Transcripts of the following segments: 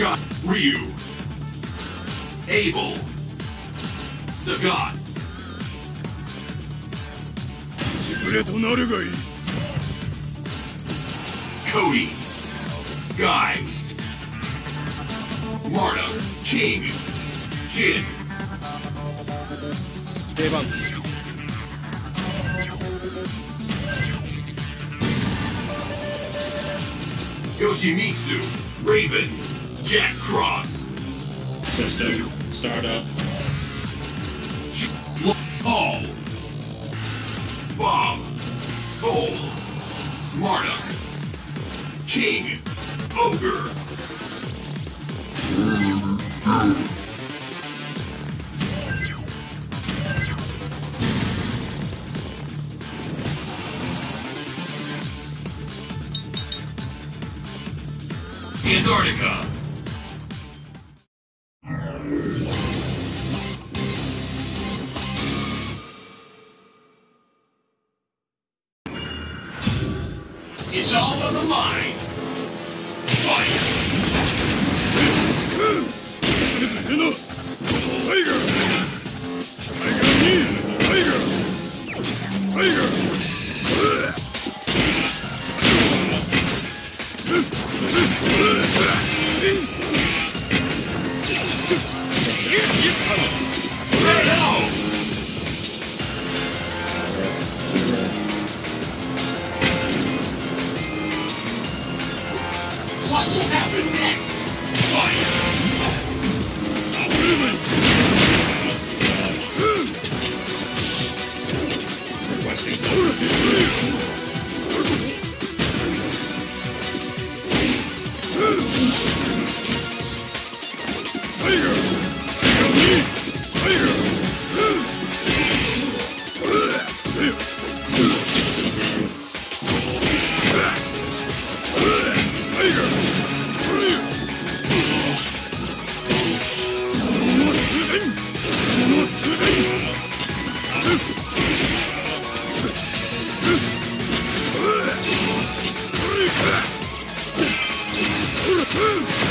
Sagat Ryu. Abel. Sagat. 潰れとなるがいい Cody. Guy. Marduk. King. Jin. 出番 Yoshimitsu. Raven. Jack Cross. System start startup. Paul. Bob. Cole. Marduk. King. Ogre. Antarctica. It's all on the line. Fight! せ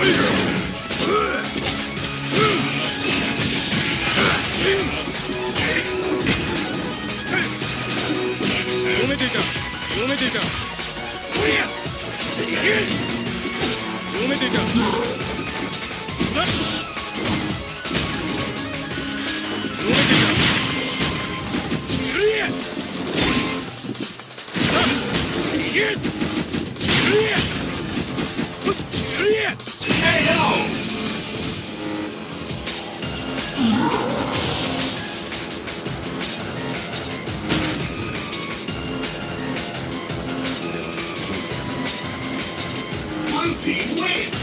Tiger! team wins!